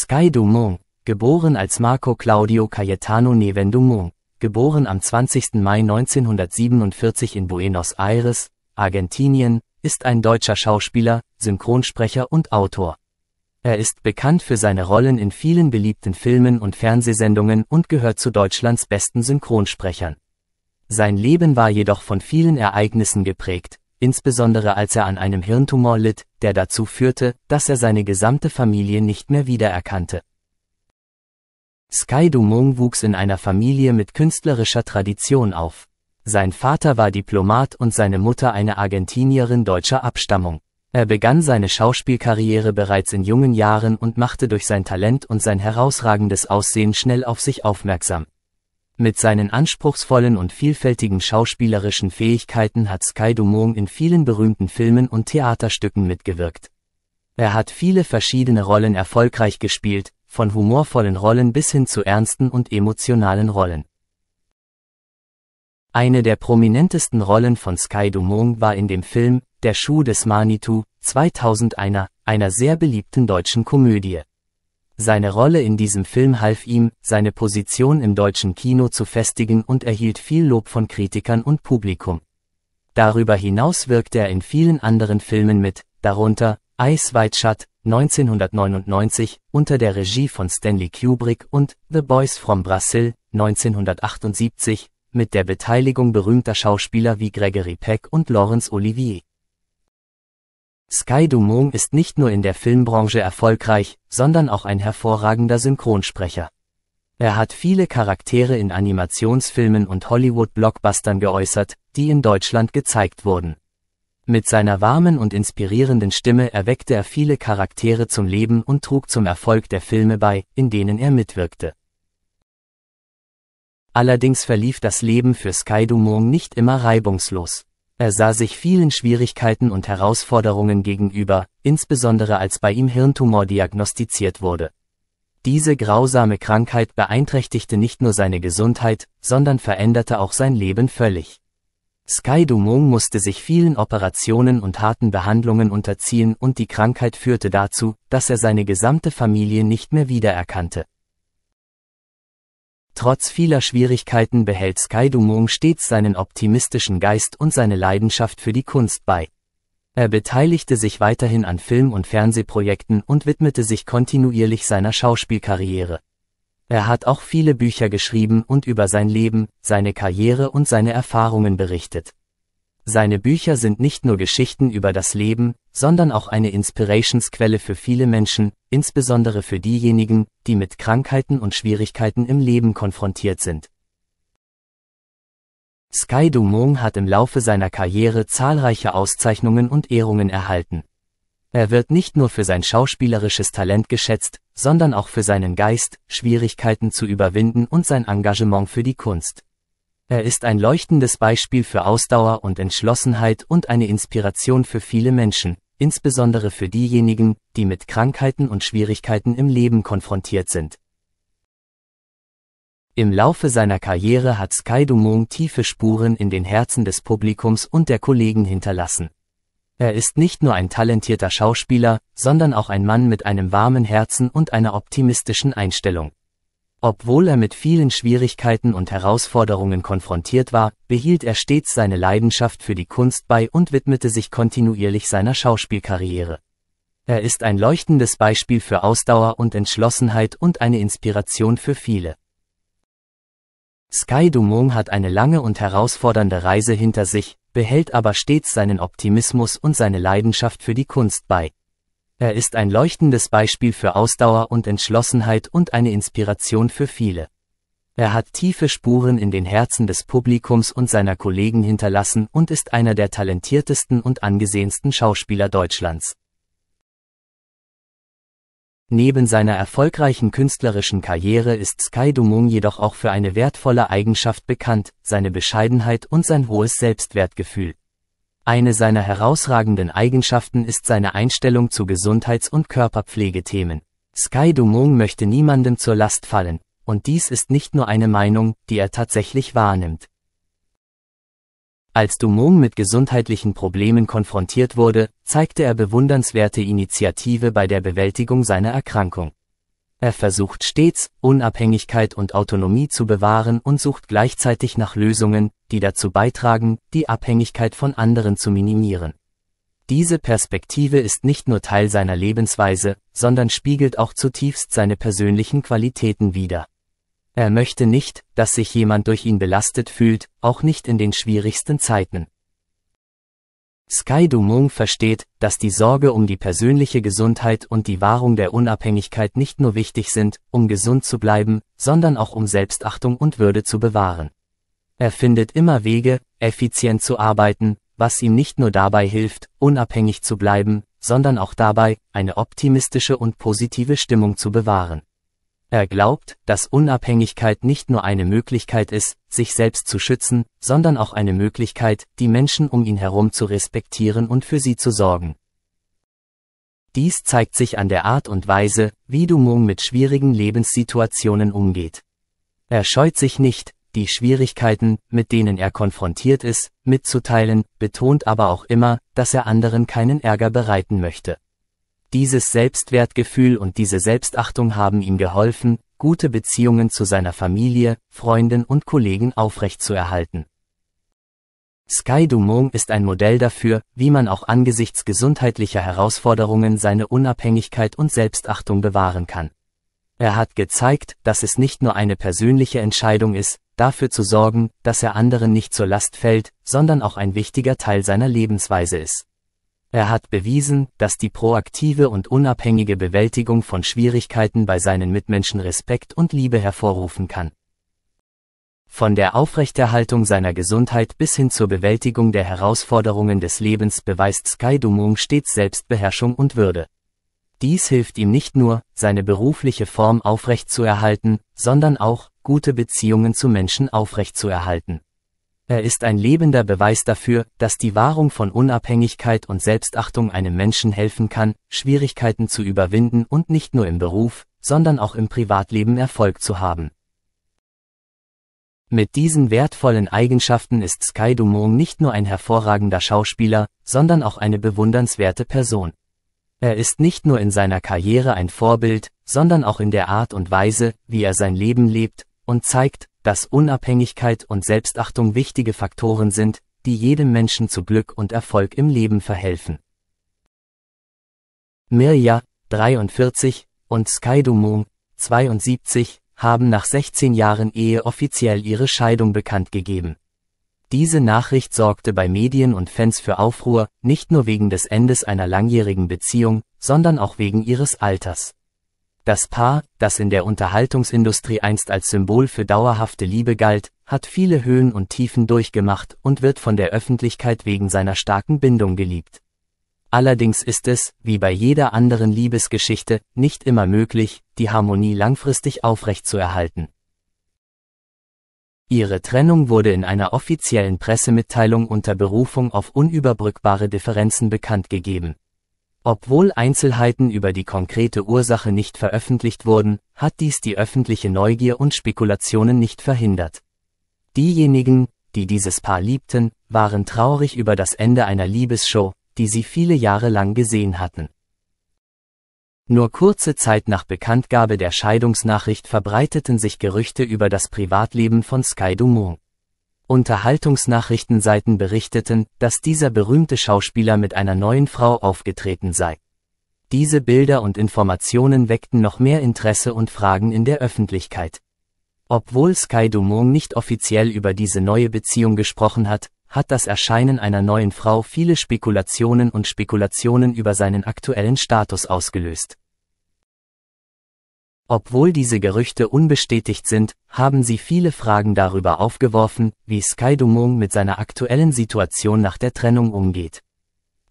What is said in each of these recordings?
Sky Dumont, geboren als Marco Claudio Cayetano Neven Dumont, geboren am 20. Mai 1947 in Buenos Aires, Argentinien, ist ein deutscher Schauspieler, Synchronsprecher und Autor. Er ist bekannt für seine Rollen in vielen beliebten Filmen und Fernsehsendungen und gehört zu Deutschlands besten Synchronsprechern. Sein Leben war jedoch von vielen Ereignissen geprägt, insbesondere als er an einem Hirntumor litt, der dazu führte, dass er seine gesamte Familie nicht mehr wiedererkannte. Sky Dumont wuchs in einer Familie mit künstlerischer Tradition auf. Sein Vater war Diplomat und seine Mutter eine Argentinierin deutscher Abstammung. Er begann seine Schauspielkarriere bereits in jungen Jahren und machte durch sein Talent und sein herausragendes Aussehen schnell auf sich aufmerksam. Mit seinen anspruchsvollen und vielfältigen schauspielerischen Fähigkeiten hat Sky Dumont in vielen berühmten Filmen und Theaterstücken mitgewirkt. Er hat viele verschiedene Rollen erfolgreich gespielt, von humorvollen Rollen bis hin zu ernsten und emotionalen Rollen. Eine der prominentesten Rollen von Sky Dumont war in dem Film Der Schuh des Manitou 2001, einer sehr beliebten deutschen Komödie. Seine Rolle in diesem Film half ihm, seine Position im deutschen Kino zu festigen und erhielt viel Lob von Kritikern und Publikum. Darüber hinaus wirkte er in vielen anderen Filmen mit, darunter Shut 1999 unter der Regie von Stanley Kubrick und The Boys from Brazil 1978 mit der Beteiligung berühmter Schauspieler wie Gregory Peck und Laurence Olivier. Sky Dumont ist nicht nur in der Filmbranche erfolgreich, sondern auch ein hervorragender Synchronsprecher. Er hat viele Charaktere in Animationsfilmen und Hollywood-Blockbustern geäußert, die in Deutschland gezeigt wurden. Mit seiner warmen und inspirierenden Stimme erweckte er viele Charaktere zum Leben und trug zum Erfolg der Filme bei, in denen er mitwirkte. Allerdings verlief das Leben für Sky Dumont nicht immer reibungslos. Er sah sich vielen Schwierigkeiten und Herausforderungen gegenüber, insbesondere als bei ihm Hirntumor diagnostiziert wurde. Diese grausame Krankheit beeinträchtigte nicht nur seine Gesundheit, sondern veränderte auch sein Leben völlig. Sky Dumont musste sich vielen Operationen und harten Behandlungen unterziehen und die Krankheit führte dazu, dass er seine gesamte Familie nicht mehr wiedererkannte. Trotz vieler Schwierigkeiten behält Sky Dumont stets seinen optimistischen Geist und seine Leidenschaft für die Kunst bei. Er beteiligte sich weiterhin an Film- und Fernsehprojekten und widmete sich kontinuierlich seiner Schauspielkarriere. Er hat auch viele Bücher geschrieben und über sein Leben, seine Karriere und seine Erfahrungen berichtet. Seine Bücher sind nicht nur Geschichten über das Leben, sondern auch eine Inspirationsquelle für viele Menschen, insbesondere für diejenigen, die mit Krankheiten und Schwierigkeiten im Leben konfrontiert sind. Sky Dumont hat im Laufe seiner Karriere zahlreiche Auszeichnungen und Ehrungen erhalten. Er wird nicht nur für sein schauspielerisches Talent geschätzt, sondern auch für seinen Geist, Schwierigkeiten zu überwinden und sein Engagement für die Kunst. Er ist ein leuchtendes Beispiel für Ausdauer und Entschlossenheit und eine Inspiration für viele Menschen, insbesondere für diejenigen, die mit Krankheiten und Schwierigkeiten im Leben konfrontiert sind. Im Laufe seiner Karriere hat Sky Dumont tiefe Spuren in den Herzen des Publikums und der Kollegen hinterlassen. Er ist nicht nur ein talentierter Schauspieler, sondern auch ein Mann mit einem warmen Herzen und einer optimistischen Einstellung. Obwohl er mit vielen Schwierigkeiten und Herausforderungen konfrontiert war, behielt er stets seine Leidenschaft für die Kunst bei und widmete sich kontinuierlich seiner Schauspielkarriere. Er ist ein leuchtendes Beispiel für Ausdauer und Entschlossenheit und eine Inspiration für viele. Sky Dumont hat eine lange und herausfordernde Reise hinter sich, behält aber stets seinen Optimismus und seine Leidenschaft für die Kunst bei. Er ist ein leuchtendes Beispiel für Ausdauer und Entschlossenheit und eine Inspiration für viele. Er hat tiefe Spuren in den Herzen des Publikums und seiner Kollegen hinterlassen und ist einer der talentiertesten und angesehensten Schauspieler Deutschlands. Neben seiner erfolgreichen künstlerischen Karriere ist Sky Dumont jedoch auch für eine wertvolle Eigenschaft bekannt, seine Bescheidenheit und sein hohes Selbstwertgefühl. Eine seiner herausragenden Eigenschaften ist seine Einstellung zu Gesundheits- und Körperpflegethemen. Sky Dumont möchte niemandem zur Last fallen, und dies ist nicht nur eine Meinung, die er tatsächlich wahrnimmt. Als Dumont mit gesundheitlichen Problemen konfrontiert wurde, zeigte er bewundernswerte Initiative bei der Bewältigung seiner Erkrankung. Er versucht stets, Unabhängigkeit und Autonomie zu bewahren und sucht gleichzeitig nach Lösungen, die dazu beitragen, die Abhängigkeit von anderen zu minimieren. Diese Perspektive ist nicht nur Teil seiner Lebensweise, sondern spiegelt auch zutiefst seine persönlichen Qualitäten wider. Er möchte nicht, dass sich jemand durch ihn belastet fühlt, auch nicht in den schwierigsten Zeiten. Sky Dumont versteht, dass die Sorge um die persönliche Gesundheit und die Wahrung der Unabhängigkeit nicht nur wichtig sind, um gesund zu bleiben, sondern auch um Selbstachtung und Würde zu bewahren. Er findet immer Wege, effizient zu arbeiten, was ihm nicht nur dabei hilft, unabhängig zu bleiben, sondern auch dabei, eine optimistische und positive Stimmung zu bewahren. Er glaubt, dass Unabhängigkeit nicht nur eine Möglichkeit ist, sich selbst zu schützen, sondern auch eine Möglichkeit, die Menschen um ihn herum zu respektieren und für sie zu sorgen. Dies zeigt sich an der Art und Weise, wie Dumont mit schwierigen Lebenssituationen umgeht. Er scheut sich nicht, die Schwierigkeiten, mit denen er konfrontiert ist, mitzuteilen, betont aber auch immer, dass er anderen keinen Ärger bereiten möchte. Dieses Selbstwertgefühl und diese Selbstachtung haben ihm geholfen, gute Beziehungen zu seiner Familie, Freunden und Kollegen aufrechtzuerhalten. Sky Dumont ist ein Modell dafür, wie man auch angesichts gesundheitlicher Herausforderungen seine Unabhängigkeit und Selbstachtung bewahren kann. Er hat gezeigt, dass es nicht nur eine persönliche Entscheidung ist, dafür zu sorgen, dass er anderen nicht zur Last fällt, sondern auch ein wichtiger Teil seiner Lebensweise ist. Er hat bewiesen, dass die proaktive und unabhängige Bewältigung von Schwierigkeiten bei seinen Mitmenschen Respekt und Liebe hervorrufen kann. Von der Aufrechterhaltung seiner Gesundheit bis hin zur Bewältigung der Herausforderungen des Lebens beweist Sky Dumont stets Selbstbeherrschung und Würde. Dies hilft ihm nicht nur, seine berufliche Form aufrechtzuerhalten, sondern auch, gute Beziehungen zu Menschen aufrechtzuerhalten. Er ist ein lebender Beweis dafür, dass die Wahrung von Unabhängigkeit und Selbstachtung einem Menschen helfen kann, Schwierigkeiten zu überwinden und nicht nur im Beruf, sondern auch im Privatleben Erfolg zu haben. Mit diesen wertvollen Eigenschaften ist Sky Dumont nicht nur ein hervorragender Schauspieler, sondern auch eine bewundernswerte Person. Er ist nicht nur in seiner Karriere ein Vorbild, sondern auch in der Art und Weise, wie er sein Leben lebt, und zeigt, dass Unabhängigkeit und Selbstachtung wichtige Faktoren sind, die jedem Menschen zu Glück und Erfolg im Leben verhelfen. Mirja, 43, und Sky Dumont, 72, haben nach 16 Jahren Ehe offiziell ihre Scheidung bekannt gegeben. Diese Nachricht sorgte bei Medien und Fans für Aufruhr, nicht nur wegen des Endes einer langjährigen Beziehung, sondern auch wegen ihres Alters. Das Paar, das in der Unterhaltungsindustrie einst als Symbol für dauerhafte Liebe galt, hat viele Höhen und Tiefen durchgemacht und wird von der Öffentlichkeit wegen seiner starken Bindung geliebt. Allerdings ist es, wie bei jeder anderen Liebesgeschichte, nicht immer möglich, die Harmonie langfristig aufrechtzuerhalten. Ihre Trennung wurde in einer offiziellen Pressemitteilung unter Berufung auf unüberbrückbare Differenzen bekannt gegeben. Obwohl Einzelheiten über die konkrete Ursache nicht veröffentlicht wurden, hat dies die öffentliche Neugier und Spekulationen nicht verhindert. Diejenigen, die dieses Paar liebten, waren traurig über das Ende einer Liebesshow, die sie viele Jahre lang gesehen hatten. Nur kurze Zeit nach Bekanntgabe der Scheidungsnachricht verbreiteten sich Gerüchte über das Privatleben von Sky Dumont. Unterhaltungsnachrichtenseiten berichteten, dass dieser berühmte Schauspieler mit einer neuen Frau aufgetreten sei. Diese Bilder und Informationen weckten noch mehr Interesse und Fragen in der Öffentlichkeit. Obwohl Sky Dumont nicht offiziell über diese neue Beziehung gesprochen hat, hat das Erscheinen einer neuen Frau viele Spekulationen und Spekulationen über seinen aktuellen Status ausgelöst. Obwohl diese Gerüchte unbestätigt sind, haben sie viele Fragen darüber aufgeworfen, wie Sky Dumont mit seiner aktuellen Situation nach der Trennung umgeht.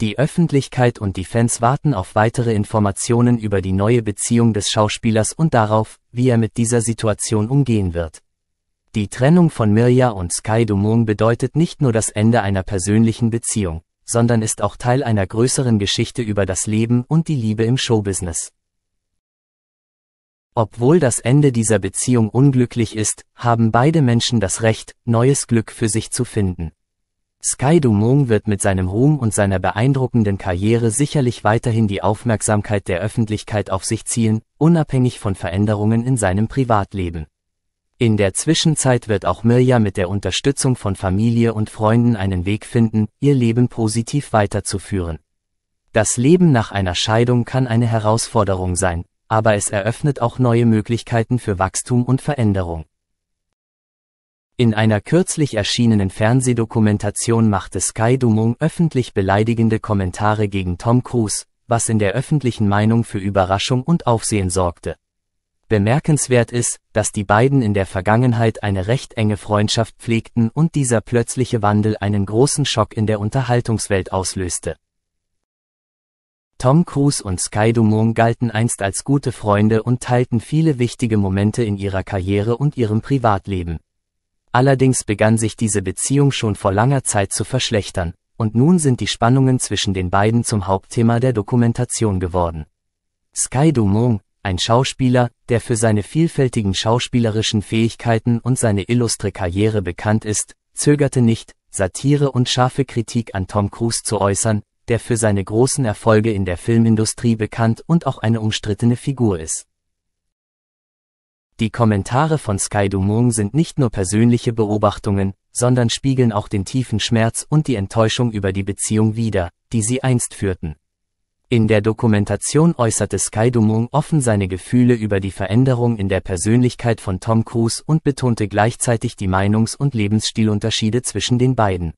Die Öffentlichkeit und die Fans warten auf weitere Informationen über die neue Beziehung des Schauspielers und darauf, wie er mit dieser Situation umgehen wird. Die Trennung von Mirja und Sky Dumont bedeutet nicht nur das Ende einer persönlichen Beziehung, sondern ist auch Teil einer größeren Geschichte über das Leben und die Liebe im Showbusiness. Obwohl das Ende dieser Beziehung unglücklich ist, haben beide Menschen das Recht, neues Glück für sich zu finden. Sky Dumont wird mit seinem Ruhm und seiner beeindruckenden Karriere sicherlich weiterhin die Aufmerksamkeit der Öffentlichkeit auf sich ziehen, unabhängig von Veränderungen in seinem Privatleben. In der Zwischenzeit wird auch Mirja mit der Unterstützung von Familie und Freunden einen Weg finden, ihr Leben positiv weiterzuführen. Das Leben nach einer Scheidung kann eine Herausforderung sein, aber es eröffnet auch neue Möglichkeiten für Wachstum und Veränderung. In einer kürzlich erschienenen Fernsehdokumentation machte Sky Dumont öffentlich beleidigende Kommentare gegen Tom Cruise, was in der öffentlichen Meinung für Überraschung und Aufsehen sorgte. Bemerkenswert ist, dass die beiden in der Vergangenheit eine recht enge Freundschaft pflegten und dieser plötzliche Wandel einen großen Schock in der Unterhaltungswelt auslöste. Tom Cruise und Sky Dumont galten einst als gute Freunde und teilten viele wichtige Momente in ihrer Karriere und ihrem Privatleben. Allerdings begann sich diese Beziehung schon vor langer Zeit zu verschlechtern, und nun sind die Spannungen zwischen den beiden zum Hauptthema der Dokumentation geworden. Sky Dumont, ein Schauspieler, der für seine vielfältigen schauspielerischen Fähigkeiten und seine illustre Karriere bekannt ist, zögerte nicht, Satire und scharfe Kritik an Tom Cruise zu äußern, der für seine großen Erfolge in der Filmindustrie bekannt und auch eine umstrittene Figur ist. Die Kommentare von Sky Dumont sind nicht nur persönliche Beobachtungen, sondern spiegeln auch den tiefen Schmerz und die Enttäuschung über die Beziehung wider, die sie einst führten. In der Dokumentation äußerte Sky Dumont offen seine Gefühle über die Veränderung in der Persönlichkeit von Tom Cruise und betonte gleichzeitig die Meinungs- und Lebensstilunterschiede zwischen den beiden.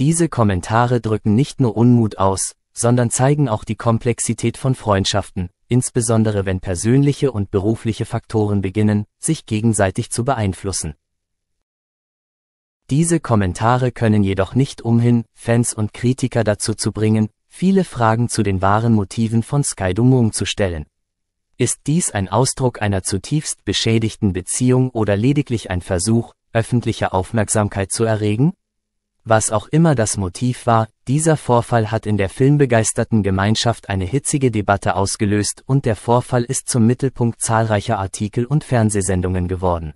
Diese Kommentare drücken nicht nur Unmut aus, sondern zeigen auch die Komplexität von Freundschaften, insbesondere wenn persönliche und berufliche Faktoren beginnen, sich gegenseitig zu beeinflussen. Diese Kommentare können jedoch nicht umhin, Fans und Kritiker dazu zu bringen, viele Fragen zu den wahren Motiven von Sky Dumont zu stellen. Ist dies ein Ausdruck einer zutiefst beschädigten Beziehung oder lediglich ein Versuch, öffentliche Aufmerksamkeit zu erregen? Was auch immer das Motiv war, dieser Vorfall hat in der filmbegeisterten Gemeinschaft eine hitzige Debatte ausgelöst und der Vorfall ist zum Mittelpunkt zahlreicher Artikel und Fernsehsendungen geworden.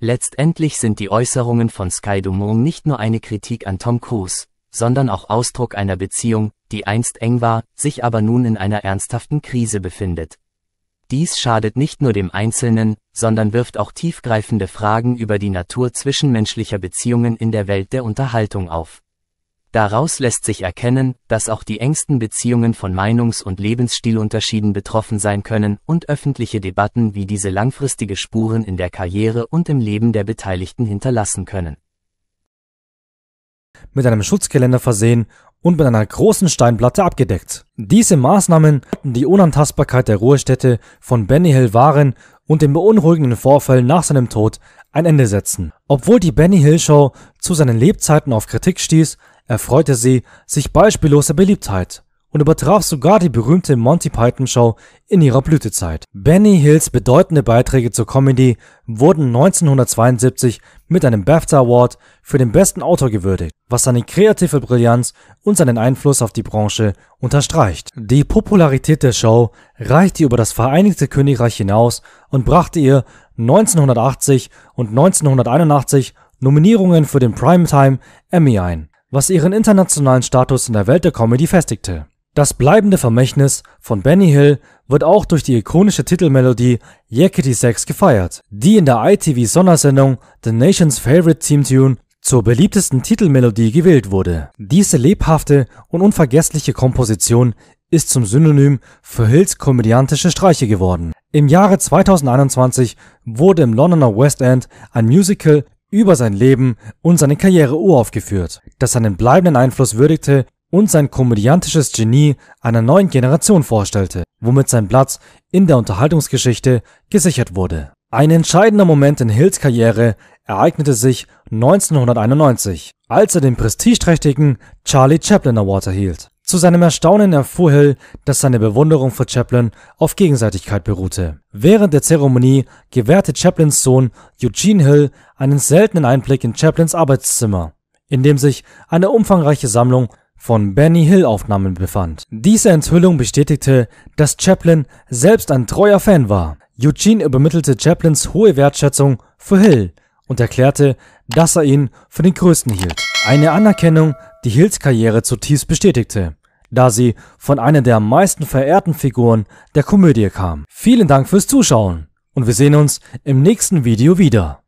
Letztendlich sind die Äußerungen von Sky Dumont nicht nur eine Kritik an Tom Cruise, sondern auch Ausdruck einer Beziehung, die einst eng war, sich aber nun in einer ernsthaften Krise befindet. Dies schadet nicht nur dem Einzelnen, sondern wirft auch tiefgreifende Fragen über die Natur zwischenmenschlicher Beziehungen in der Welt der Unterhaltung auf. Daraus lässt sich erkennen, dass auch die engsten Beziehungen von Meinungs- und Lebensstilunterschieden betroffen sein können und öffentliche Debatten wie diese langfristige Spuren in der Karriere und im Leben der Beteiligten hinterlassen können. Mit einem Schutzgeländer versehen und mit einer großen Steinplatte abgedeckt. Diese Maßnahmen hatten die Unantastbarkeit der Ruhestätte von Benny Hill wahren und den beunruhigenden Vorfällen nach seinem Tod ein Ende setzen. Obwohl die Benny Hill Show zu seinen Lebzeiten auf Kritik stieß, erfreute sie sich beispielloser Beliebtheit und übertraf sogar die berühmte Monty Python Show in ihrer Blütezeit. Benny Hills bedeutende Beiträge zur Comedy wurden 1972 mit einem BAFTA Award für den besten Autor gewürdigt, was seine kreative Brillanz und seinen Einfluss auf die Branche unterstreicht. Die Popularität der Show reichte über das Vereinigte Königreich hinaus und brachte ihr 1980 und 1981 Nominierungen für den Primetime Emmy ein, was ihren internationalen Status in der Welt der Comedy festigte. Das bleibende Vermächtnis von Benny Hill wird auch durch die ikonische Titelmelodie Yakety Sax gefeiert, die in der ITV-Sondersendung The Nation's Favorite Team Tune zur beliebtesten Titelmelodie gewählt wurde. Diese lebhafte und unvergessliche Komposition ist zum Synonym für Hills komödiantische Streiche geworden. Im Jahre 2021 wurde im Londoner West End ein Musical über sein Leben und seine Karriere uraufgeführt, das seinen bleibenden Einfluss würdigte und sein komödiantisches Genie einer neuen Generation vorstellte, womit sein Platz in der Unterhaltungsgeschichte gesichert wurde. Ein entscheidender Moment in Hills Karriere ereignete sich 1991, als er den prestigeträchtigen Charlie Chaplin Award erhielt. Zu seinem Erstaunen erfuhr Hill, dass seine Bewunderung für Chaplin auf Gegenseitigkeit beruhte. Während der Zeremonie gewährte Chaplins Sohn Eugene Hill einen seltenen Einblick in Chaplins Arbeitszimmer, in dem sich eine umfangreiche Sammlung von Benny Hill Aufnahmen befand. Diese Enthüllung bestätigte, dass Chaplin selbst ein treuer Fan war. Eugene übermittelte Chaplins hohe Wertschätzung für Hill und erklärte, dass er ihn für den größten hielt. Eine Anerkennung, die Hills Karriere zutiefst bestätigte, da sie von einer der am meisten verehrten Figuren der Komödie kam. Vielen Dank fürs Zuschauen und wir sehen uns im nächsten Video wieder.